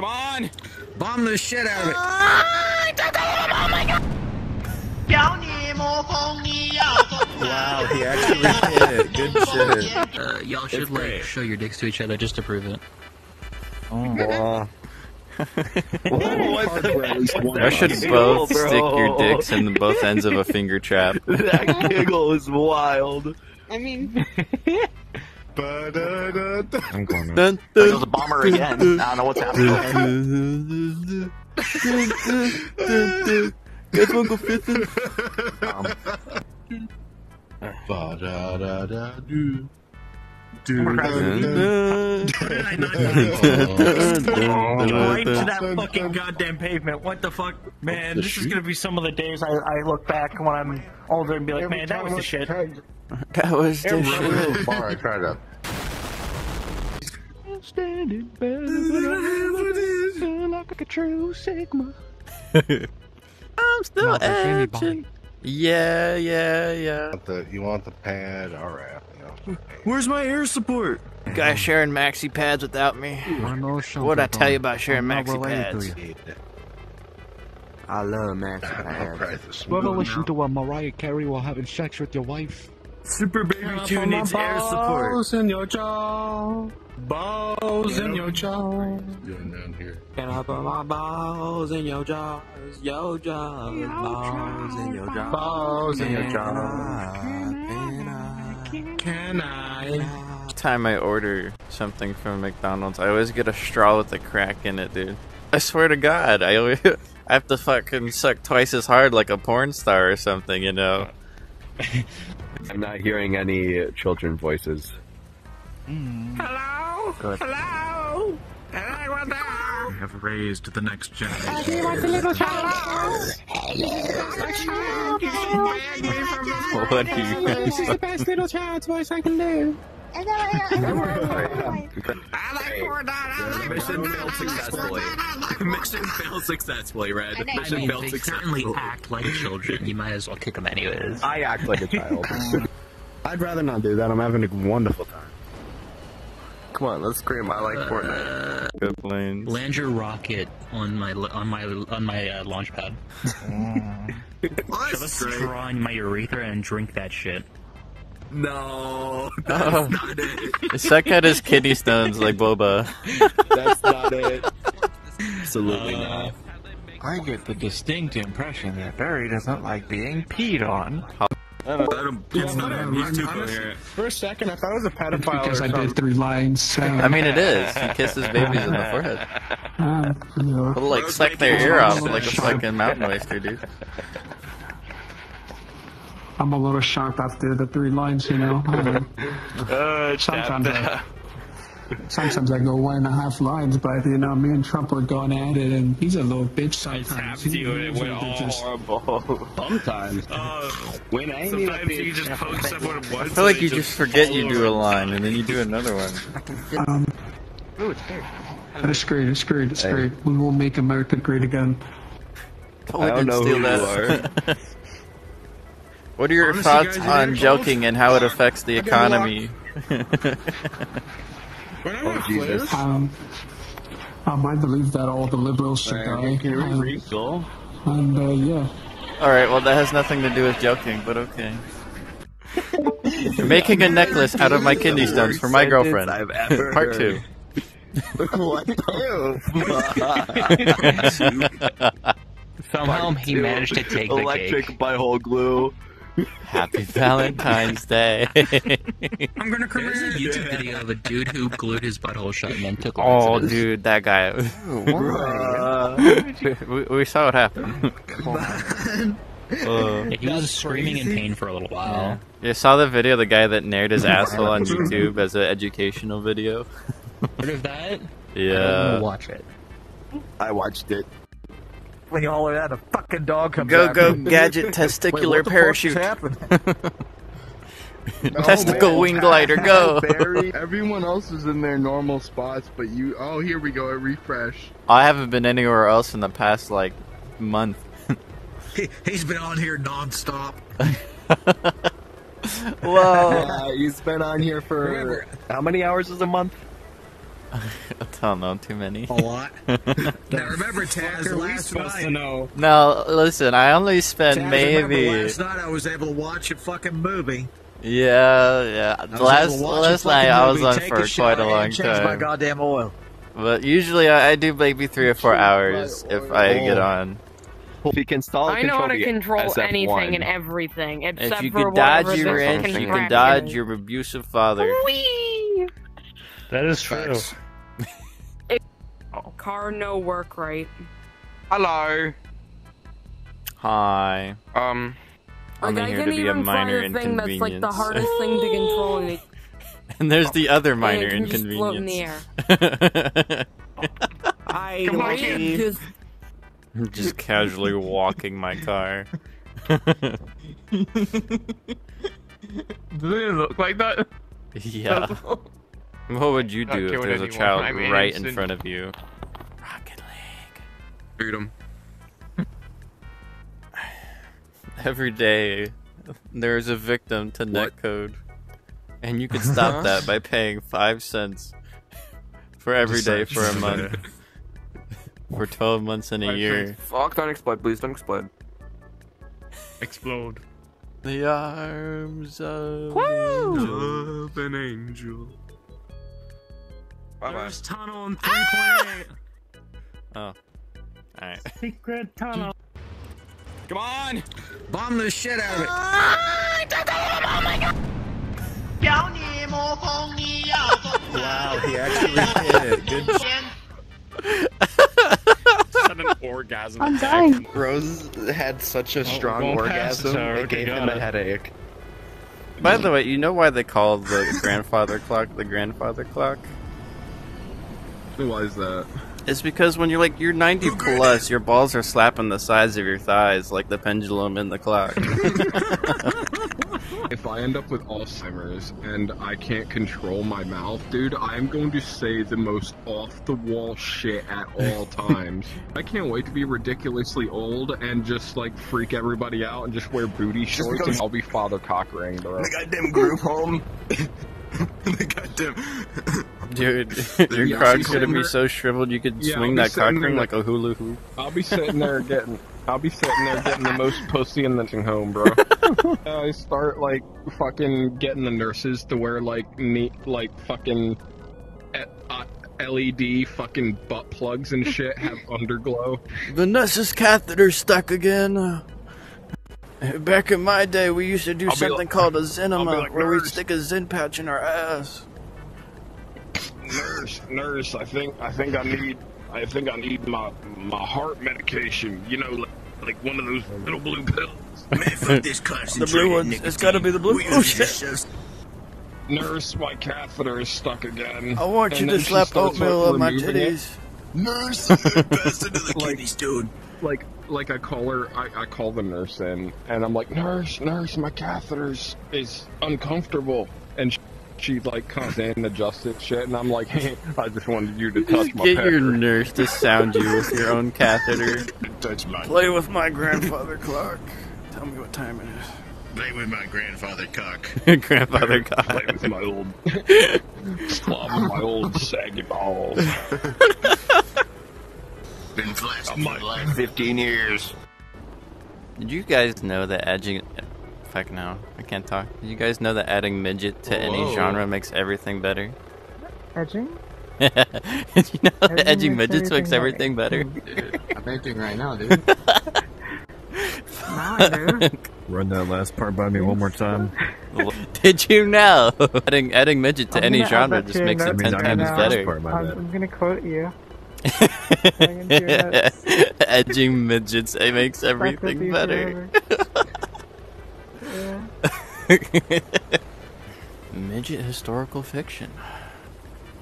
Come on! Bomb the shit out of it. Wow, he actually did it. Good shit. Uh, y'all should It's like great. show your dicks to each other just to prove it. Oh. Y'all should both stick your dicks in both ends of a finger trap. that giggle is wild. I mean, I'm going Dun, There's dun, a bomber again. I don't know what's happening. Guys wanna go fishing? Ba-da-da-da-do. Um, dun, dun, right to that dun. fucking goddamn pavement. What the fuck, man? This is gonna be some of the days I, I look back when I'm older and be like, man, that was the shit. That was the shit. Bar, I tried to. like a true Sigma. I'm still edging. Yeah, yeah, yeah. Want the, you want the pad? Alright. You know. Where's my air support? Guy sharing maxi pads without me. What'd I tell you about sharing maxi pads? I love Max I'll Pads. cry this Ever to a Mariah Carey while having sex with your wife? Super Baby 2 needs air support. Balls in your jaw. Balls in your jaw. Doing down here. Can I put my balls in your jaws? Your jaws. Balls in your jaws. Balls in your jaw. Can. I- Can Can I? I? time I order something from McDonald's, I always get a straw with a crack in it, dude. I swear to God, I always I have to fucking suck twice as hard like a porn star or something, you know. I'm not hearing any children voices. Hello? Hello? Anyone there? We have raised the next generation. What do you this is the best little child's voice I can do. I like corn dog. Mission failed successfully. Mission failed successfully, Red. I Mission mean, failed they certainly successfully. act like children. You might as well kick them anyways. I act like a child. I'd rather not do that. I'm having a wonderful time. Come on, let's scream. I like Fortnite. Good planes. Land your rocket on my on my on my uh, launch pad. Shove a straw in my urethra and drink that shit. No, Oh. not it. Suck at his kidney stones like Boba. That's not it. Absolutely not. I get the distinct impression that Barry doesn't like being peed on. It's not him. He's too coherent. For a second, I thought it was a pedophile Because or I did three lines. So, I mean, it is. He kisses babies in the forehead. um, you know, He'll like suck their ear off like a fucking mountain oyster, dude. I'm a little shocked after the three lines, you know. Uh, sometimes, I, sometimes I go one and a half lines, but you know, me and Trump were going at it, and he's a little bitch sometimes. He- he's a- just- Sometimes. when I ain't Sometimes you just poke someone I feel like you just forget you do a line and then you do another one. Um, but it's great. It's great. It's great. We will make America great again. Oh, I don't know steal who that. what are your Honestly, thoughts guys, on joking and how it affects the economy? When I Oh, have Jesus. flares, Um, um, I believe that all the liberals should die. can you Um, refill? and uh, yeah, Alright, well that has nothing to do with joking, but okay. You're making a necklace out of my kidney stones for my girlfriend. I've ever Part heard. two. what the Somehow he managed to take the Electric cake. butthole glue. Happy Valentine's Day. I'm gonna There's a YouTube video of a dude who glued his butthole shut and then took oh, laxatives. dude, that guy. we, we saw what happened. Uh, Yeah, he was screaming in pain for a little while. Yeah. you saw the video of the guy that nared his asshole on YouTube as an educational video? Heard of that? I'm Yeah. watch it. I watched it. When you holler at a fucking dog comes Go, out. go, gadget testicular parachute. Testicle wing glider, go! Barry, everyone else is in their normal spots, but you. Oh, here we go. A refresh. I haven't been anywhere else in the past, like, month. He, he's been on here nonstop. Whoa! Uh, he's been on here for how many hours is a month? I don't know too many. A lot. now remember, Taz, Fuck are we last supposed night. to know? No, listen, I only spent Taz, remember maybe. last night I was able to watch a fucking movie. Yeah, yeah. I was able to Last watch a last fucking night I was on take for a shower, quite a long and change my goddamn oil. But usually I, I do maybe three or four hours if I get on. If you can stall I know how to control SF1. anything and everything except If you for can dodge your this wrench, you can dodge your abusive father. Whee! That is true. Car no work right. Hello. Hi. Um. I'm like, here to be a even minor find the thing that's like the inconvenience. hardest thing to control. Like, and there's the other and minor it can just float in the inconvenience. air. I Come on, like Keith. just Just casually walking my car. Does it look like that? yeah. What would you do if killing there's a child I'm right in front of you? Shoot him. Every day, there's a victim to netcode. And you can stop that by paying five cents for every day for a month. For 12 months in a year. Fuck, oh, don't explode, please don't explode. Explode. The arms of Of an angel. Bye bye. There's tunnel in ah! 3.8. Oh. Alright. Secret tunnel. Come on! Bomb the shit out of it. Wow, he actually did it. Good Had an orgasm. I'm dying. Rose had such a oh, strong going past orgasm, her, it gave got him a headache. By the way, you know why they call the grandfather clock the grandfather clock? Why is that? It's because when you're like you're 90 plus, your balls are slapping the sides of your thighs like the pendulum in the clock. If I end up with Alzheimer's and I can't control my mouth, dude, I'm going to say the most off the wall shit at all times. I can't wait to be ridiculously old and just like freak everybody out and just wear booty shorts because- and I'll be Father Cockring, bro. goddamn group home. Dude, your Yeah, crot's gonna be there- so shriveled you could Yeah, swing that cock ring like a hula hoop. I'll be sitting there getting, I'll be sitting there getting the most pussy in the nursing home, bro. I start like fucking getting the nurses to wear like neat, like fucking eh, uh, LED fucking butt plugs and shit, have underglow. Vanessa's catheter stuck again. Back in my day, we used to do I'll something like- called a I'll zenema, like, where we'd stick a zen pouch in our ass. Nurse, nurse, I think I think I need I think I need my my heart medication. You know, like, like one of those little blue pills. Man, fuck this The blue ones. It's gotta be the blue. Oh shit! Nurse, my catheter is stuck again. I want you to slap oatmeal on my removing it. Titties. Nurse, pass into the Like- kidneys, dude. Like, like I call her, I, I call the nurse in, and I'm like, nurse, nurse, my catheter's is uncomfortable, and she, she like comes in and adjusts it shit, and I'm like, hey, I just wanted you to touch Just my get pecker. your nurse to sound you with your own catheter. Touch my. Play with my grandfather clock. Tell me what time it is. Play with my grandfather cock. is. grandfather Play with my old, slob my old saggy balls. Been flaccid I'm for the last 15 years. Did you guys know that edging? Fuck no, I can't talk. Did you guys know that adding midget to any genre makes everything better? Edging? Did you know that Edging edging makes midgets makes everything everything better. better? I'm edging right now, dude. Nah, dude. Run that last part by me one more time. Did you know? adding adding midget to I'm any genre just makes it ten times better. I'm. I'm gonna quote you. Into your notes. Edging midgets, it makes everything better. yeah. Midget historical fiction.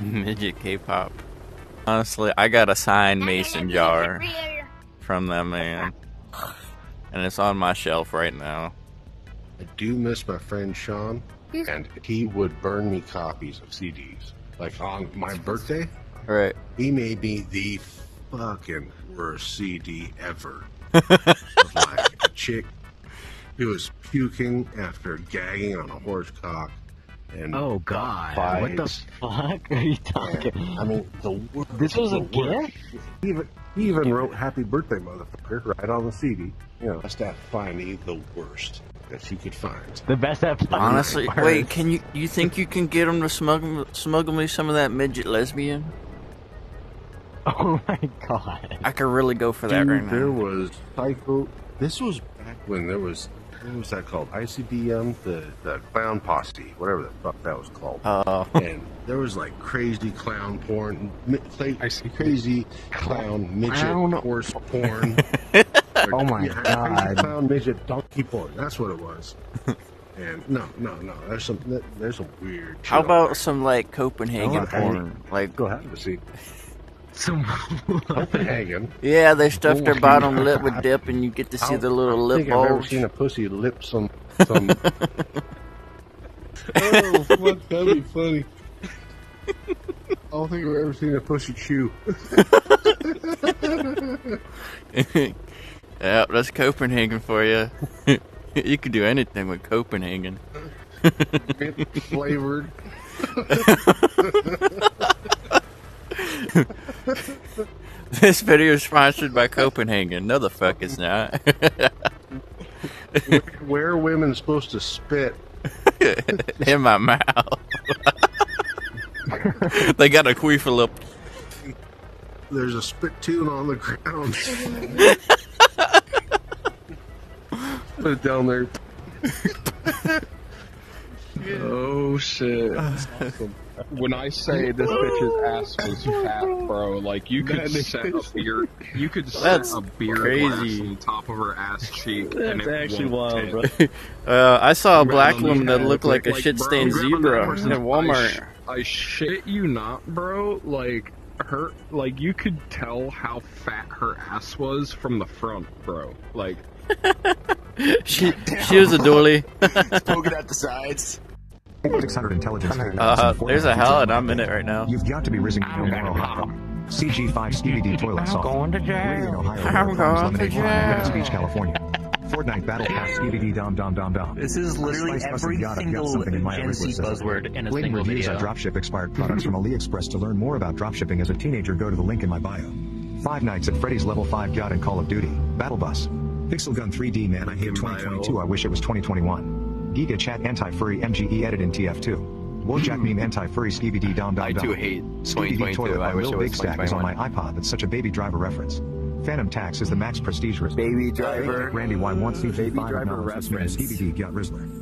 Midget K-pop. Honestly, I got a signed mason jar from that man, and it's on my shelf right now. I do miss my friend Sean, and he would burn me copies of CDs. Like on my birthday, Right. he made me the fucking worst CD ever. like a chick who was puking after gagging on a horse cock, and Oh God! fights. What the fuck are you talking? I mean, the wor- This was a the worst. gift? He even he even wrote "Happy Birthday, motherfucker" right on the CD. You know, just at finding the worst that he could find. The best episode. Honestly, wait, can you you think you can get him to smuggle smuggle me some of that midget lesbian? Oh my god! I could really go for that Dude, right now. There was Psycho. This was back when there was what was that called? ICBM, the the clown posse, whatever the fuck that was called. Oh. and there was like crazy clown porn, mi- cla- crazy clown midget Clown- horse porn. Oh my Yeah, God. Crazy clown midget donkey porn. That's what it was. And no, no, no. There's some there's some weird. shit How about there. some like Copenhagen porn? Like Go ahead and see. Some Copenhagen. yeah, they stuff their bottom God. lip with dip, and you get to see the little I lip think I've never seen a pussy lip some some. oh, fuck, that'd be funny. I don't think I've ever seen a pussy chew. yeah, that's Copenhagen for you. you could do anything with Copenhagen. Mint flavored. This video is sponsored by Copenhagen. No, the fuck it's not. Where are women supposed to spit? In my mouth. they got a queefer lip. There's a spit tune on the ground. Put it down there. Oh shit! When I say this bitch's ass was fat, bro, like you could That is- set a beer, you could set a beer crazy. glass on top of her ass cheek. and That's it actually won't wild, tip. bro. Uh, I saw a black on woman that looked like a shit stained bro, grab on that zebra person's- in Walmart. I, sh- I shit you not, bro. Like her, like you could tell how fat her ass was from the front, bro. Like she she was a dually. Poking at the sides. 600 intelligence. Uh, there's a hell and I'm in it right now. You've got to be rizzing your moral hot CG5 Skibidi toilet soft. going to jail. Radio Ohio. I'm going to jail. Venice Beach, California. Fortnite Battle Pass Skibidi Dom Dom Dom Dom. This is literally Slice every God, single in my Gen Z buzzword in a Bling single reviews video. on dropship expired products from AliExpress to learn more about dropshipping as a teenager go to the link in my bio. Five Nights at Freddy's Level 5 God in Call of Duty. Battle Bus. Pixel Gun 3D Man I hate 2022 I wish it was 2021. Gigachad Anti-Furry MGE Edit in TF2. Wojak Meme Anti-Furry Skibidi Dom Dom I Dom. do hate Skibidi 2022. Toilet by I wish Lil it was Big Stack is on my 2021. iPod that's such a baby driver reference. Fanum Tax is the max prestige wrist. Baby driver. Randy Y1 CG5 Baby driver acknowledges this man reference. Skibidi got Rizzler.